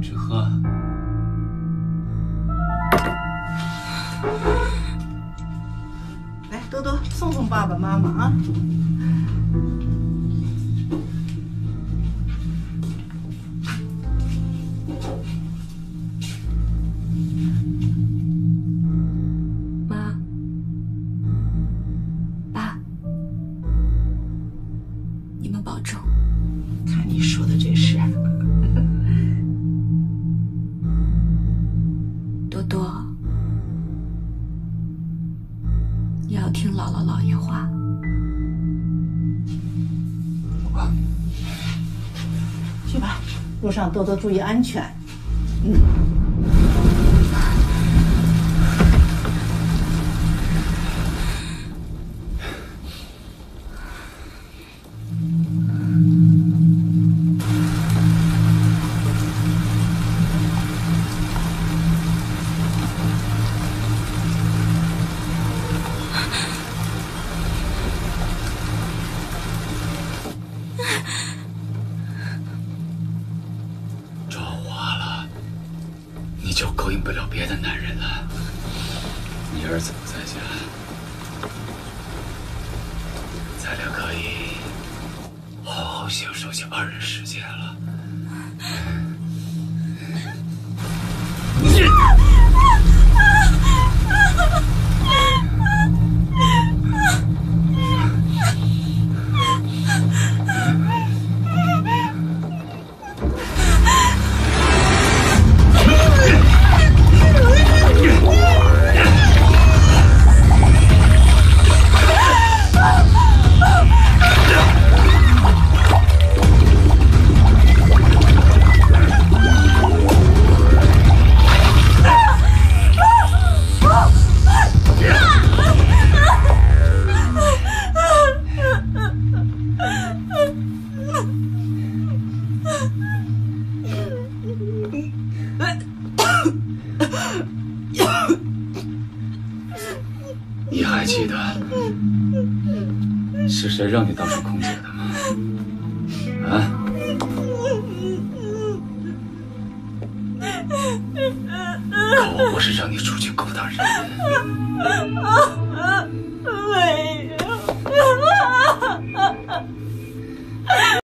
只喝。来，多多送送爸爸妈妈啊！妈，爸，你们保重。多多，你要听姥姥姥爷话。去吧，路上多多注意安全。嗯。就勾引不了别的男人了。你儿子不在家，咱俩可以好好享受下二人世界了。你还记得是谁让你当上空姐的吗？啊？可 我不是让你出去勾搭人。没